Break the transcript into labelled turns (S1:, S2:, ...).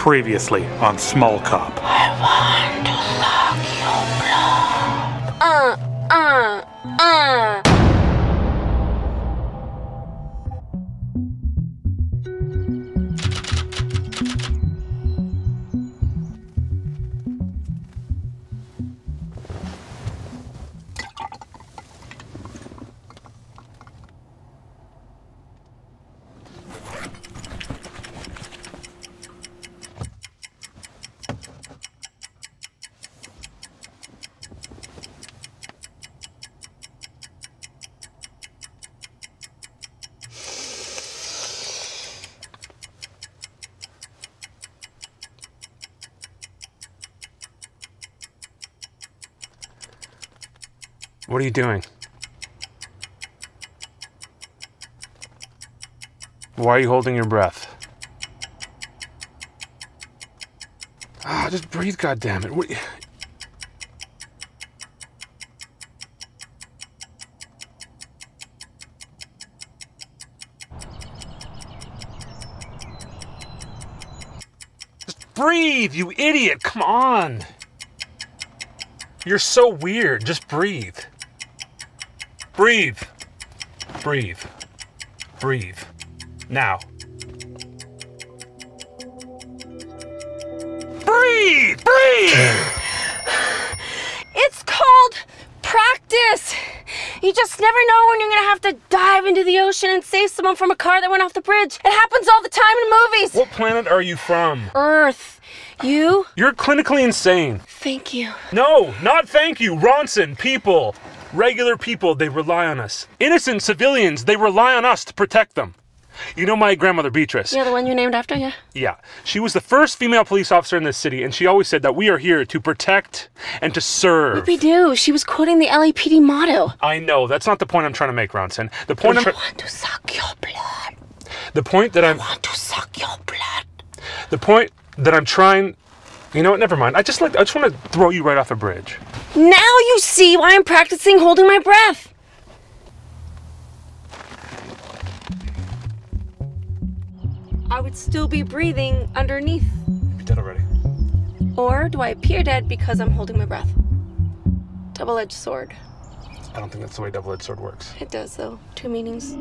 S1: Previously on Small Cop.
S2: Uh, uh, uh.
S3: What are you doing? Why are you holding your breath? Ah, just breathe, goddammit. What... Just breathe, you idiot! Come on! You're so weird. Just breathe. Breathe. Breathe. Breathe. Now. Breathe! Breathe!
S2: It's called practice. You just never know when you're gonna have to dive into the ocean and save someone from a car that went off the bridge. It happens all the time in movies.
S3: what planet are you from?
S2: Earth. You?
S3: You're clinically insane.
S2: Thank you.
S3: No, not thank you. Ronson, people. Regular people, they rely on us. Innocent civilians, they rely on us to protect them. You know my grandmother Beatrice?
S2: Yeah, the one you named after you?
S3: Yeah. She was the first female police officer in this city, and she always said that we are here to protect and to serve.
S2: We do. She was quoting the LAPD motto.
S3: I know, that's not the point I'm trying to make, Ronson. The point I'm
S2: I want to suck your blood.
S3: the point that I'm
S2: I want to suck your blood.
S3: the point that I'm trying you know what, never mind. I just like I just want to throw you right off a bridge.
S2: Now you see why I'm practicing holding my breath. I would still be breathing underneath.
S3: Be dead already.
S2: Or do I appear dead because I'm holding my breath? Double edged sword.
S3: I don't think that's the way double-edged sword works.
S2: It does, though. Two meanings.